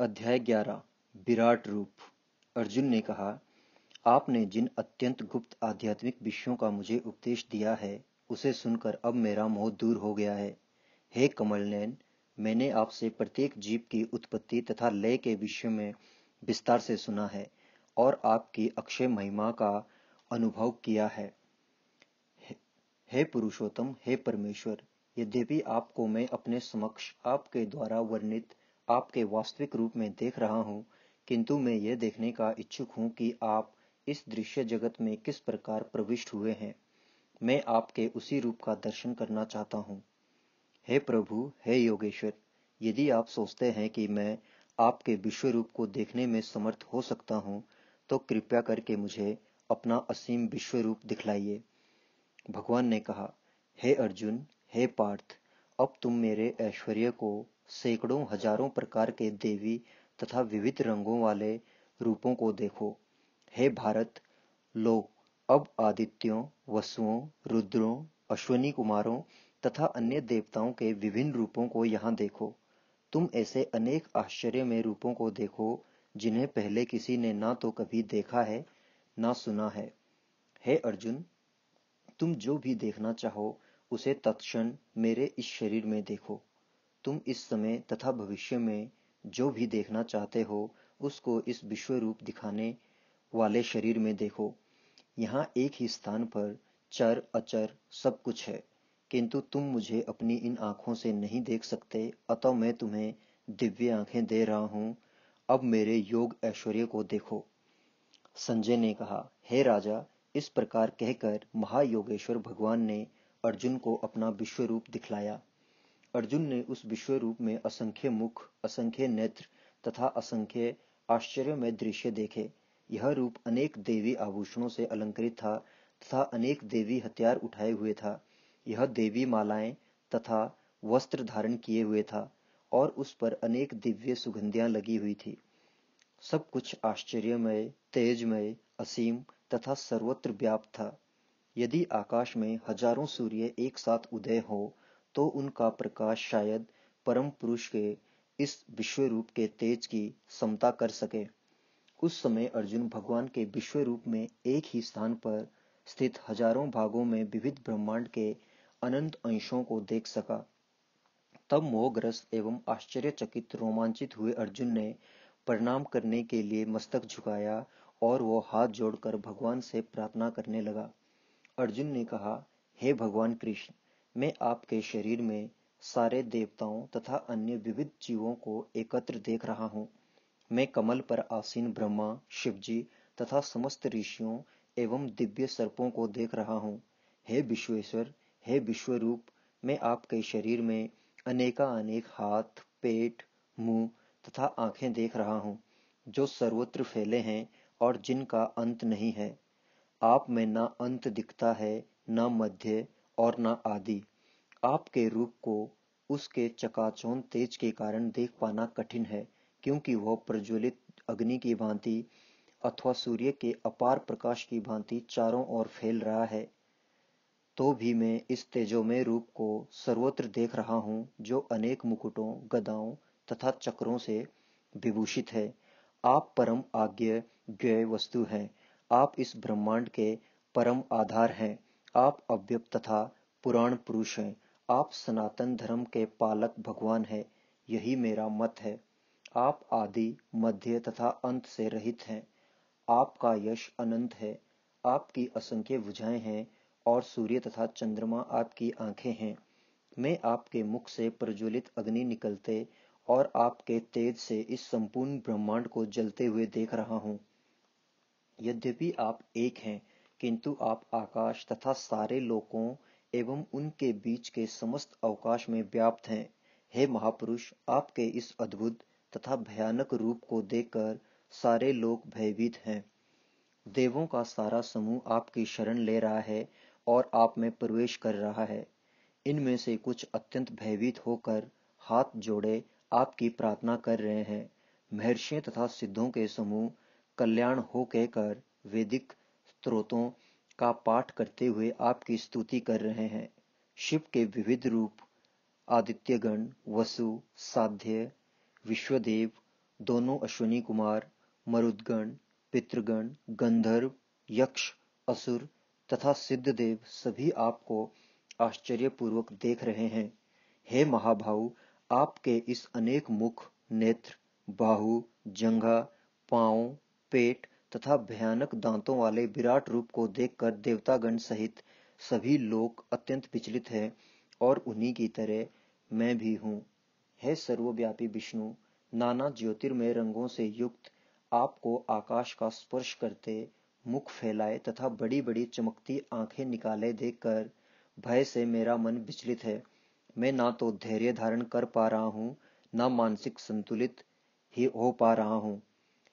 अध्याय ग्यारह, विराट रूप। अर्जुन ने कहा, आपने जिन अत्यंत गुप्त आध्यात्मिक विषयों का मुझे उपदेश दिया है, उसे सुनकर अब मेरा मोह दूर हो गया है। हे कमलनैन मैंने आपसे प्रत्येक जीव की उत्पत्ति तथा लय के विषय में विस्तार से सुना है और आपकी अक्षय महिमा का अनुभव किया है, हे पुरुषोत्तम, हे परमेश्वर, यद्यपि आपको मैं अपने समक्ष आपके द्वारा वर्णित आपके वास्तविक रूप में देख रहा हूँ, किंतु मैं यह देखने का इच्छुक हूँ कि आप इस दृश्य जगत में किस प्रकार प्रविष्ट हुए हैं। मैं आपके उसी रूप का दर्शन करना चाहता हूँ। हे प्रभु, हे योगेश्वर, यदि आप सोचते हैं कि मैं आपके विश्व रूप को देखने में समर्थ हो सकता हूँ तो कृपया करके मुझे अपना असीम विश्व रूप दिखलाइए। भगवान ने कहा, हे अर्जुन, हे पार्थ, अब तुम मेरे ऐश्वर्य को सैकड़ों, हज़ारों प्रकार के देवी तथा विविध रंगों वाले रूपों को देखो। हे भारत, लो, अब आदित्यों, वसुओं, रुद्रों, अश्वनी कुमारों तथा अन्य देवताओं के विभिन्न रूपों को यहाँ देखो। तुम ऐसे अनेक आश्चर्य में रूपों को देखो, जिन्हें पहले किसी ने ना तो कभी देखा है, ना सुना है। हे अर्जुन, तुम जो भी देखना चाहो, उसे तत्क्षण मेरे इस शरीर में देखो। तुम इस समय तथा भविष्य में जो भी देखना चाहते हो, उसको इस विश्व रूप दिखाने वाले शरीर में देखो। यहाँ एक ही स्थान पर चर, अचर सब कुछ है। किंतु तुम मुझे अपनी इन आँखों से नहीं देख सकते, अतः मैं तुम्हें दिव्य आँखें दे रहा हूँ। अब मेरे योग ऐश्वर्य को देखो। संजय ने कहा, हे राजा, इस प्रकार कहकर महायोगेश्वर भगवान ने अर्जुन को अपना विश्व रूप दिखलाया। अर्जुन ने उस विश्व रूप में असंख्य मुख, असंख्य नेत्र तथा असंख्य आश्चर्य में दृश्य देखे। यह रूप अनेक देवी आभूषणों से अलंकृत था तथा अनेक देवी हथियार उठाए हुए था। यह देवी मालाएँ तथा वस्त्र धारण किए हुए था और उस पर अनेक दिव्य सुगंधियाँ लगी हुई थी। सब कुछ आश्चर्यमय, तेजमय, असीम तथा सर्वत्र व्याप्त था। यदि आकाश में हज़ारों सूर्य एक साथ उदय हो तो उनका प्रकाश शायद परम पुरुष के इस विश्व रूप के तेज की समता कर सके। उस समय अर्जुन भगवान के विश्व रूप में एक ही स्थान पर स्थित हज़ारों भागों में विविध ब्रह्मांड के अनंत अंशों को देख सका। तब मोहग्रस्त एवं आश्चर्यचकित रोमांचित हुए अर्जुन ने प्रणाम करने के लिए मस्तक झुकाया और वो हाथ जोड़कर भगवान से प्रार्थना करने लगा। अर्जुन ने कहा, हे भगवान कृष्ण मैं आपके शरीर में सारे देवताओं तथा अन्य विविध जीवों को एकत्र देख रहा हूँ। मैं कमल पर आसीन ब्रह्मा, शिवजी तथा समस्त ऋषियों एवं दिव्य सर्पों को देख रहा हूँ। हे विश्वेश्वर, हे विश्वरूप, मैं आपके शरीर में अनेका अनेक हाथ, पेट, मुँह तथा आँखें देख रहा हूँ, जो सर्वत्र फैले हैं और जिनका अंत नहीं है। आप में ना अंत दिखता है, न मध्य और न आदि। आपके रूप को उसके चकाचौंध तेज के कारण देख पाना कठिन है, क्योंकि वह प्रज्वलित अग्नि की भांति अथवा सूर्य के अपार प्रकाश की भांति चारों ओर फैल रहा है। तो भी मैं इस तेजोमय रूप को सर्वत्र देख रहा हूँ, जो अनेक मुकुटों, गदाओं तथा चक्रों से विभूषित है। आप परम आज्ञ व्यय वस्तु हैं। आप इस ब्रह्मांड के परम आधार हैं। आप अव्यक्त तथा पुराण पुरुष हैं। आप सनातन धर्म के पालक भगवान हैं, यही मेरा मत है। आप आदि, मध्य तथा अंत से रहित हैं। आपका यश अनंत है। आपकी असंख्य भुजाएँ हैं और सूर्य तथा चंद्रमा आपकी आँखें हैं। मैं आपके मुख से प्रज्वलित अग्नि निकलते और आपके तेज से इस संपूर्ण ब्रह्मांड को जलते हुए देख रहा हूँ। यद्यपि आप एक हैं, किंतु आप आकाश तथा सारे लोकों एवं उनके बीच के समस्त अवकाश में व्याप्त हैं। हे महापुरुष, आपके इस अद्भुत तथा भयानक रूप को देखकर सारे लोग भयभीत हैं। देवों का सारा समूह आपकी शरण ले रहा है और आप में प्रवेश कर रहा है। इनमें से कुछ अत्यंत भयभीत होकर हाथ जोड़े आपकी प्रार्थना कर रहे हैं। महर्षियों तथा सिद्धों के समूह कल्याण हो कहकर वैदिक स्त्रोतों का पाठ करते हुए आपकी स्तुति कर रहे हैं। शिव के विविध रूप, आदित्यगण, वसु, साध्य, विश्वदेव, दोनों अश्विनी कुमार, मरुदगण, पितृगण, गंधर्व, यक्ष, असुर तथा सिद्धदेव सभी आपको आश्चर्यपूर्वक देख रहे हैं। हे महाभाव आपके इस अनेक मुख, नेत्र, बाहु, जंघा, पाँव, पेट तथा भयानक दांतों वाले विराट रूप को देखकर देवतागण सहित सभी लोग अत्यंत विचलित हैं और उन्हीं की तरह मैं भी हूँ। है सर्वव्यापी विष्णु, नाना ज्योतिर्मय रंगों से युक्त आपको आकाश का स्पर्श करते मुख फैलाए तथा बड़ी बड़ी चमकती आँखें निकाले देखकर भय से मेरा मन विचलित है। मैं ना तो धैर्य धारण कर पा रहा हूँ, ना मानसिक संतुलित ही हो पा रहा हूँ।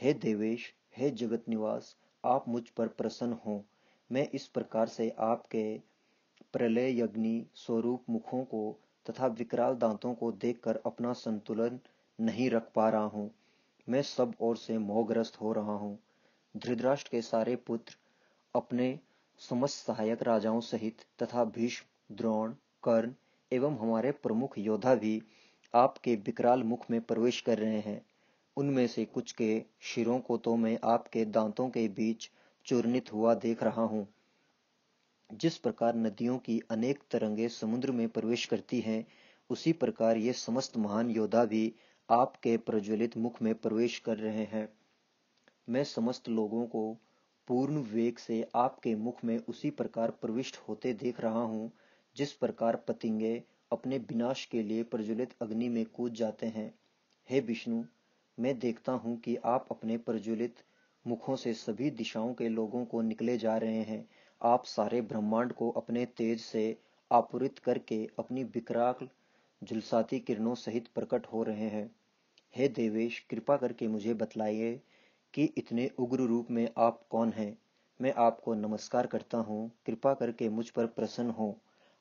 हे देवेश हे जगत निवास, आप मुझ पर प्रसन्न हो। मैं इस प्रकार से आपके प्रलय यज्ञी स्वरूप मुखों को तथा विकराल दांतों को देखकर अपना संतुलन नहीं रख पा रहा हूँ। मैं सब ओर से मोहग्रस्त हो रहा हूँ। धृतराष्ट्र के सारे पुत्र अपने समस्त सहायक राजाओं सहित तथा भीष्म, द्रोण, कर्ण एवं हमारे प्रमुख योद्धा भी आपके विकराल मुख में प्रवेश कर रहे हैं। उनमें से कुछ के शिरों को तो मैं आपके दांतों के बीच चूर्णित हुआ देख रहा हूँ, जिस प्रकार नदियों की अनेक तरंगे समुद्र में प्रवेश करती हैं, उसी प्रकार ये समस्त महान योद्धा भी आपके प्रज्वलित मुख में प्रवेश कर रहे हैं। मैं समस्त लोगों को पूर्ण वेग से आपके मुख में उसी प्रकार प्रविष्ट होते देख रहा हूँ, जिस प्रकार पतिंगे अपने विनाश के लिए प्रज्वलित अग्नि में कूद जाते हैं। हे विष्णु मैं देखता हूँ कि आप अपने प्रज्वलित मुखों से सभी दिशाओं के लोगों को निकले जा रहे हैं। आप सारे ब्रह्मांड को अपने तेज से आपूरित करके अपनी विकराल झुलसाती किरणों सहित प्रकट हो रहे हैं। हे देवेश, कृपा करके मुझे बतलाइए कि इतने उग्र रूप में आप कौन हैं? मैं आपको नमस्कार करता हूँ। कृपा करके मुझ पर प्रसन्न हो।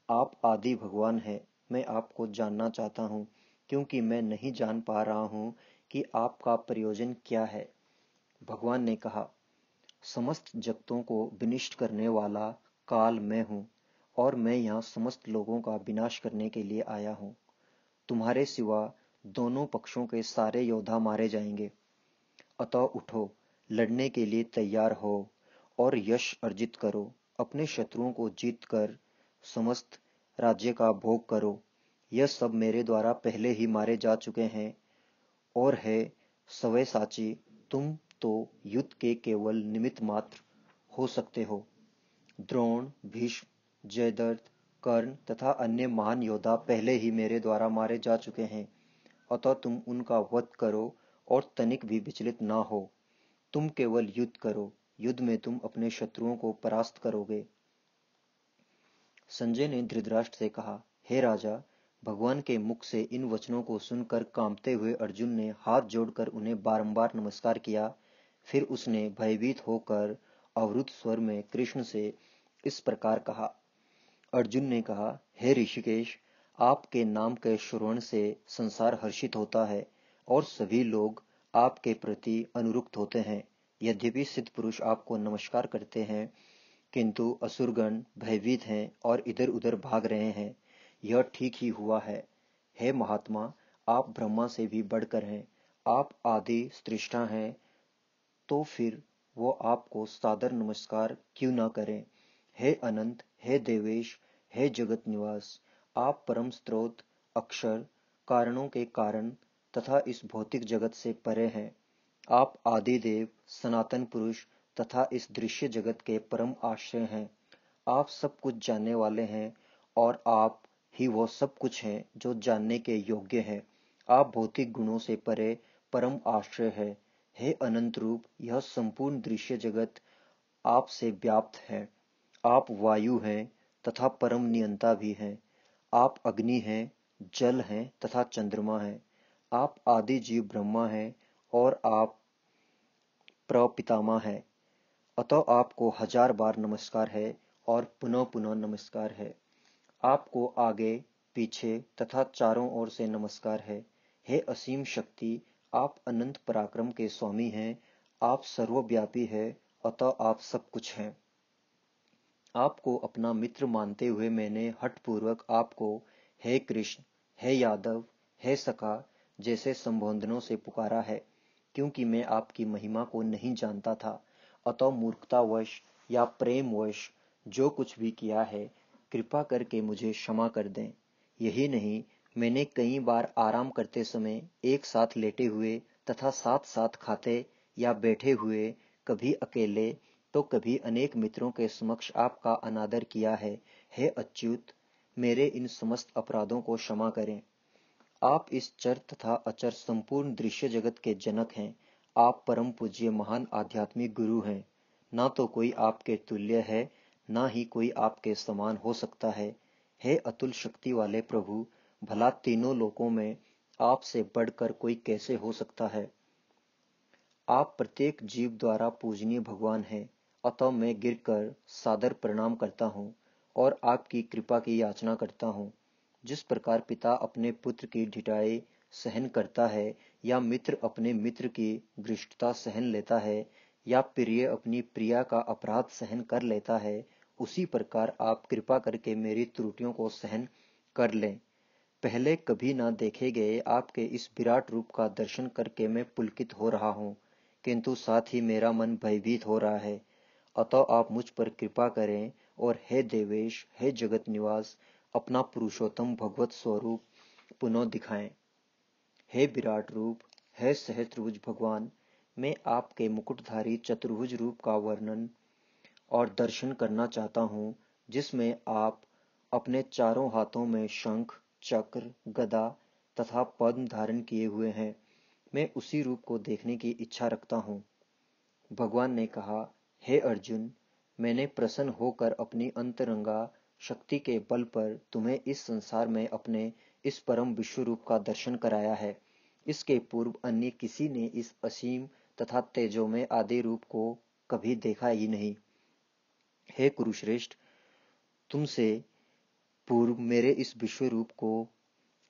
आप आदि भगवान हैं। मैं आपको जानना चाहता हूँ, क्योंकि मैं नहीं जान पा रहा हूँ कि आपका प्रयोजन क्या है? भगवान ने कहा, समस्त जगतों को विनिष्ट करने वाला काल मैं हूँ और मैं यहाँ समस्त लोगों का विनाश करने के लिए आया हूँ। तुम्हारे सिवा दोनों पक्षों के सारे योद्धा मारे जाएँगे। अतः उठो, लड़ने के लिए तैयार हो और यश अर्जित करो। अपने शत्रुओं को जीत कर समस्त राज्य का भोग करो। यह सब मेरे द्वारा पहले ही मारे जा चुके हैं। और है सवय साची, तुम तो युद्ध के केवल निमित्त मात्र हो सकते हो। द्रोण, भीष्म जयदर्थ कर्ण तथा अन्य महान योद्धा पहले ही मेरे द्वारा मारे जा चुके हैं। अतः तुम उनका वध करो और तनिक भी विचलित ना हो। तुम केवल युद्ध करो, युद्ध में तुम अपने शत्रुओं को परास्त करोगे। संजय ने धृतराष्ट्र से कहा, हे राजा भगवान के मुख से इन वचनों को सुनकर कांपते हुए अर्जुन ने हाथ जोड़कर उन्हें बारंबार नमस्कार किया। फिर उसने भयभीत होकर अवरुद्ध स्वर में कृष्ण से इस प्रकार कहा। अर्जुन ने कहा, हे ऋषिकेश, आपके नाम के श्रवण से संसार हर्षित होता है और सभी लोग आपके प्रति अनुरुक्त होते हैं। यद्यपि सिद्ध पुरुष आपको नमस्कार करते हैं, किंतु असुरगण भयभीत हैं और इधर उधर भाग रहे हैं। यह ठीक ही हुआ है। हे महात्मा, आप ब्रह्मा से भी बढ़कर हैं। आप आदि सृष्टा हैं तो फिर वो आपको सादर नमस्कार क्यों ना करें? हे अनंत, हे देवेश, हे जगत निवास, आप परम स्त्रोत अक्षर, कारणों के कारण तथा इस भौतिक जगत से परे हैं। आप आदि देव, सनातन पुरुष तथा इस दृश्य जगत के परम आश्रय हैं। आप सब कुछ जानने वाले हैं और आप ही वो सब कुछ है जो जानने के योग्य है। आप भौतिक गुणों से परे परम आश्रय है। हे अनंत रूप, यह संपूर्ण दृश्य जगत आपसे व्याप्त है। आप वायु हैं तथा परम नियंता भी हैं। आप अग्नि हैं, जल हैं तथा चंद्रमा हैं। आप आदि जीव ब्रह्मा हैं और आप प्रपितामा हैं। अतः आपको हज़ार बार नमस्कार है और पुनः पुनः नमस्कार है। आपको आगे, पीछे तथा चारों ओर से नमस्कार है। हे असीम शक्ति, आप अनंत पराक्रम के स्वामी हैं। आप सर्वव्यापी है, अतः आप सब कुछ हैं। आपको अपना मित्र मानते हुए मैंने हठपूर्वक आपको, हे कृष्ण, हे यादव, हे सखा, जैसे संबोधनों से पुकारा है, क्योंकि मैं आपकी महिमा को नहीं जानता था। अतः मूर्खतावश या प्रेमवश जो कुछ भी किया है कृपा करके मुझे क्षमा कर दें। यही नहीं, मैंने कई बार आराम करते समय एक साथ लेटे हुए तथा साथ साथ खाते या बैठे हुए कभी अकेले तो कभी अनेक मित्रों के समक्ष आपका अनादर किया है। हे अच्युत, मेरे इन समस्त अपराधों को क्षमा करें। आप इस चर तथा अचर संपूर्ण दृश्य जगत के जनक हैं। आप परम पूज्य महान आध्यात्मिक गुरु हैं। ना तो कोई आपके तुल्य है ना ही कोई आपके समान हो सकता है। हे अतुल शक्ति वाले प्रभु, भला तीनों लोकों में आपसे बढ़कर कोई कैसे हो सकता है? आप प्रत्येक जीव द्वारा पूजनीय भगवान हैं। अतः मैं गिरकर सादर प्रणाम करता हूँ और आपकी कृपा की याचना करता हूँ। जिस प्रकार पिता अपने पुत्र की ढिटाई सहन करता है या मित्र अपने मित्र की भ्रष्टता सहन लेता है या प्रिय अपनी प्रिया का अपराध सहन कर लेता है, उसी प्रकार आप कृपा करके मेरी त्रुटियों को सहन कर लें। पहले कभी ना देखे गए आपके इस विराट रूप का दर्शन करके मैं पुलकित हो रहा हूँ, किंतु साथ ही मेरा मन भयभीत हो रहा है। अतः आप मुझ पर कृपा करें और हे देवेश, हे जगत निवास, अपना पुरुषोत्तम भगवत स्वरूप पुनः दिखाएँ। हे विराट रूप, हे सहस्त्रभुज भगवान मैं आपके मुकुटधारी चतुर्भुज रूप का वर्णन और दर्शन करना चाहता हूँ, जिसमें आप अपने चारों हाथों में शंख, चक्र, गदा तथा पद्म धारण किए हुए हैं। मैं उसी रूप को देखने की इच्छा रखता हूँ। भगवान ने कहा, हे अर्जुन, मैंने प्रसन्न होकर अपनी अंतरंगा शक्ति के बल पर तुम्हें इस संसार में अपने इस परम विश्व रूप का दर्शन कराया है। इसके पूर्व अन्य किसी ने इस असीम तथा तेजो में आदि रूप को कभी देखा ही नहीं। हे कुरुश्रेष्ठ, तुमसे पूर्व मेरे इस विश्व रूप को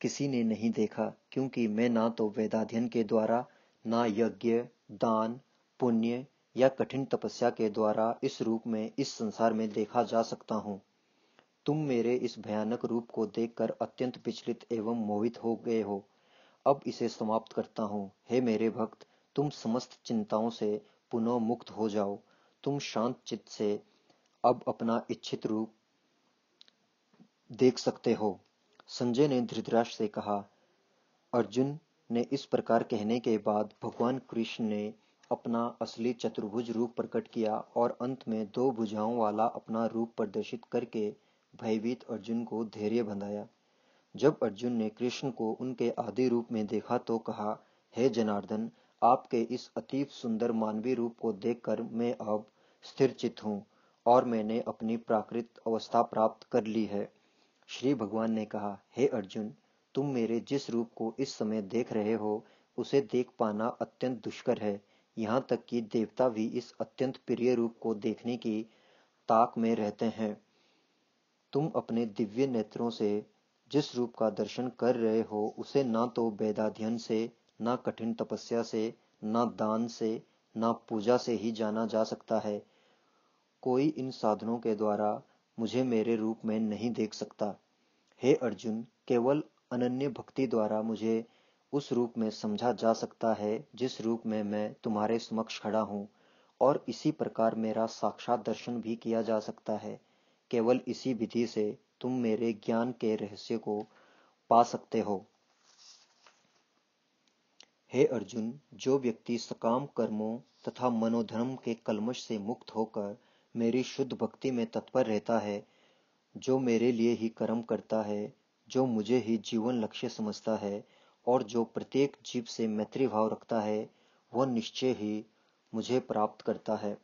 किसी ने नहीं देखा, क्योंकि मैं ना तो वेदाध्यन के द्वारा, ना यज्ञ, दान, पुण्य या कठिन तपस्या के द्वारा इस रूप में, इस संसार में देखा जा सकता हूँ। तुम मेरे इस भयानक रूप को देखकर अत्यंत विचलित एवं मोहित हो गए हो। अब इसे समाप्त करता हूँ। हे मेरे भक्त तुम समस्त चिंताओं से पुनः मुक्त हो जाओ। तुम शांत चित्त से अब अपना इच्छित रूप देख सकते हो। संजय ने धृतराष्ट्र से कहा, अर्जुन ने इस प्रकार कहने के बाद भगवान कृष्ण ने अपना असली चतुर्भुज रूप प्रकट किया और अंत में दो भुजाओं वाला अपना रूप प्रदर्शित करके भयभीत अर्जुन को धैर्य बंधाया। जब अर्जुन ने कृष्ण को उनके आदि रूप में देखा तो कहा, हे जनार्दन आपके इस अतीब सुंदर मानवीय रूप को देखकर मैं अब स्थिर चित हूँ और मैंने अपनी प्राकृत अवस्था प्राप्त कर ली है। श्री भगवान ने कहा, हे अर्जुन, तुम मेरे जिस रूप को इस समय देख रहे हो, उसे देख पाना अत्यंत दुष्कर है। यहाँ तक कि देवता भी इस अत्यंत प्रिय रूप को देखने की ताक में रहते हैं। तुम अपने दिव्य नेत्रों से जिस रूप का दर्शन कर रहे हो, उसे ना तो वेदाध्यन से ना कठिन तपस्या से, ना दान से, ना पूजा से ही जाना जा सकता है। कोई इन साधनों के द्वारा मुझे मेरे रूप में नहीं देख सकता। हे अर्जुन, केवल अनन्य भक्ति द्वारा मुझे उस रूप में समझा जा सकता है जिस रूप में मैं तुम्हारे समक्ष खड़ा हूँ, और इसी प्रकार मेरा साक्षात दर्शन भी किया जा सकता है। केवल इसी विधि से तुम मेरे ज्ञान के रहस्य को पा सकते हो। हे अर्जुन, जो व्यक्ति सकाम कर्मों तथा मनोधर्म के कलमश से मुक्त होकर मेरी शुद्ध भक्ति में तत्पर रहता है, जो मेरे लिए ही कर्म करता है, जो मुझे ही जीवन लक्ष्य समझता है, और जो प्रत्येक जीव से मैत्री भाव रखता है, वह निश्चय ही मुझे प्राप्त करता है।